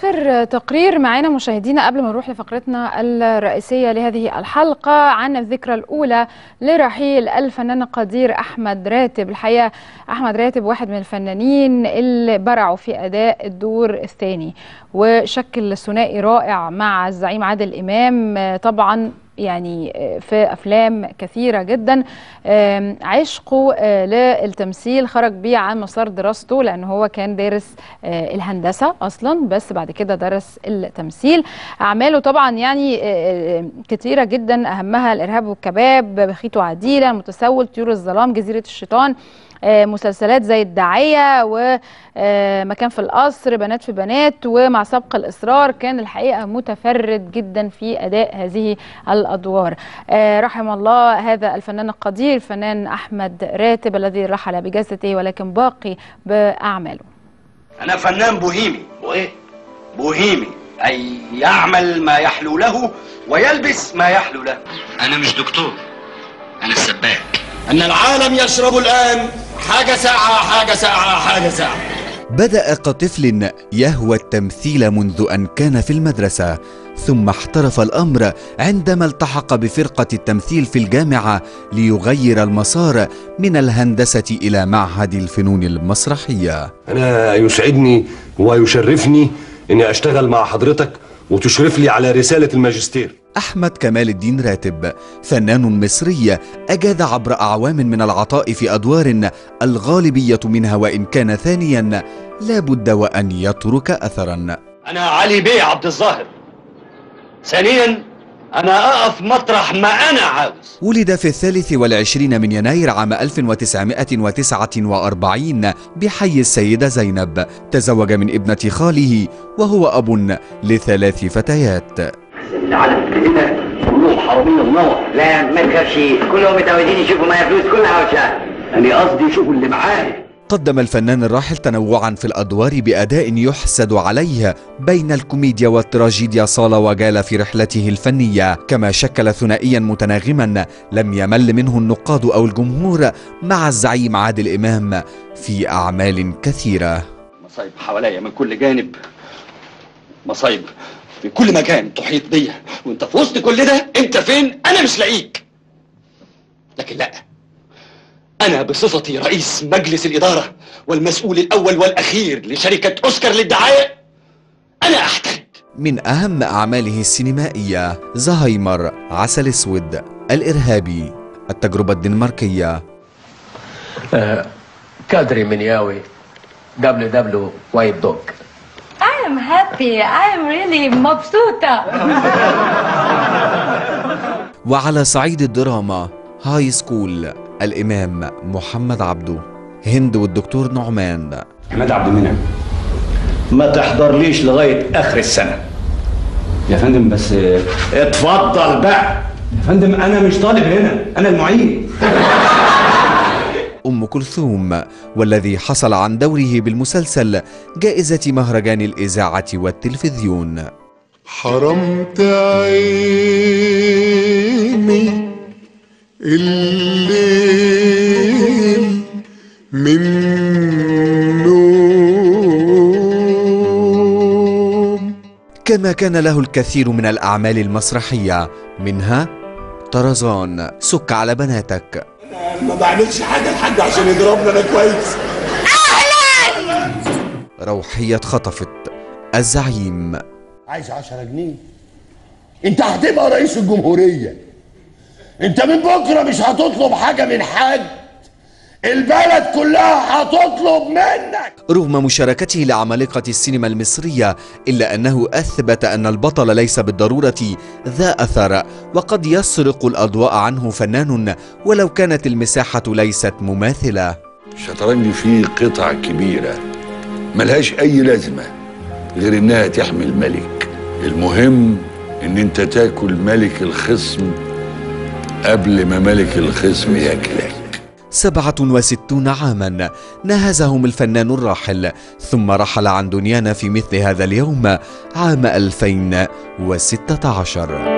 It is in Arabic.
آخر تقرير معانا مشاهدينا قبل ما نروح لفقرتنا الرئيسية لهذه الحلقة عن الذكرى الأولى لرحيل الفنان القدير أحمد راتب. الحقيقة أحمد راتب واحد من الفنانين اللي برعوا في أداء الدور الثاني وشكل ثنائي رائع مع الزعيم عادل إمام. طبعا يعني في أفلام كثيرة جدا عشقه للتمثيل. خرج بيه عن مسار دراسته لأن هو كان دارس الهندسة أصلا بس بعد كده درس التمثيل. أعماله طبعا يعني كثيره جدا. أهمها الإرهاب والكباب بخيت وعديلة المتسول طيور الظلام جزيرة الشيطان. مسلسلات زي الداعية ومكان في القصر بنات في بنات ومع سبق الإصرار كان الحقيقة متفرد جدا في أداء هذه الأدوار. رحم الله هذا الفنان القدير الفنان أحمد راتب الذي رحل بجسده ولكن باقي بأعماله. أنا فنان بوهيمي. وإيه؟ بوهيمي. أي يعمل ما يحلو له ويلبس ما يحلو له. أنا مش دكتور أنا السباك أن العالم يشرب الآن حاجة ساعة حاجة ساعة حاجة ساعة. بدأ كطفل يهوى التمثيل منذ أن كان في المدرسة ثم احترف الأمر عندما التحق بفرقة التمثيل في الجامعة ليغير المسار من الهندسة إلى معهد الفنون المسرحية. أنا يسعدني ويشرفني أني أشتغل مع حضرتك وتشرف لي على رسالة الماجستير. أحمد كمال الدين راتب فنان مصري أجاد عبر أعوام من العطاء في أدوار الغالبية منها وإن كان ثانيا لا بد وأن يترك أثرا. أنا علي بيه عبد الظاهر. ثانيا أنا أقف مطرح ما أنا عاوز. ولد في الثالث والعشرين من يناير عام 1949 بحي السيدة زينب. تزوج من ابنة خاله وهو أب لثلاث فتيات. العالم كلنا كلهم لا ما تخافش كلهم متعودين يشوفوا معايا فلوس كلها وشها أنا قصدي يشوفوا اللي معايا. قدم الفنان الراحل تنوعا في الأدوار بأداء يحسد عليه بين الكوميديا والتراجيديا صال وجال في رحلته الفنية. كما شكل ثنائيا متناغما لم يمل منه النقاد أو الجمهور مع الزعيم عادل إمام في أعمال كثيرة. مصايب حواليا من كل جانب. مصايب في كل مكان تحيط بيا وانت في وسط كل ده انت فين؟ أنا مش لاقيك. لكن لا. أنا بصفتي رئيس مجلس الإدارة والمسؤول الأول والأخير لشركة أوسكار للدعاية أنا احترم من أهم أعماله السينمائية زهايمر عسل أسود الإرهابي التجربة الدنماركية آه، كادري منياوي دبليو دبليو وايت دوج I am happy. I am really مبسوطة. وعلى صعيد الدراما هاي سكول الإمام محمد عبده هند والدكتور نعمان. عماد عبد المنعم ما تحضرليش لغاية آخر السنة. يا فندم بس يا اتفضل بقى. فندم أنا مش طالب هنا أنا المعيد. أم كلثوم والذي حصل عن دوره بالمسلسل جائزة مهرجان الإذاعة والتلفزيون. حرمت عيني الليل كما كان له الكثير من الأعمال المسرحية. منها طرزان. سك على بناتك. ما بعملش حاجة لحد عشان يضربنا أنا كويس. روحية خطفت. الزعيم. عايز 10 جنيه. أنت هتبقى رئيس الجمهورية. أنت من بكرة مش هتطلب حاجة من حد البلد كلها هتطلب منك. رغم مشاركته لعمالقة السينما المصرية إلا أنه أثبت أن البطل ليس بالضرورة ذا أثر وقد يسرق الأضواء عنه فنان ولو كانت المساحة ليست مماثلة. الشطرنج فيه قطع كبيرة ملهاش أي لازمة غير إنها تحمي الملك المهم إن أنت تاكل ملك الخصم قبل ما ملك الخصم ياكلك. سبعة وستون عاما. نهزهم الفنان الراحل ثم رحل عن دنيانا في مثل هذا اليوم عام 2016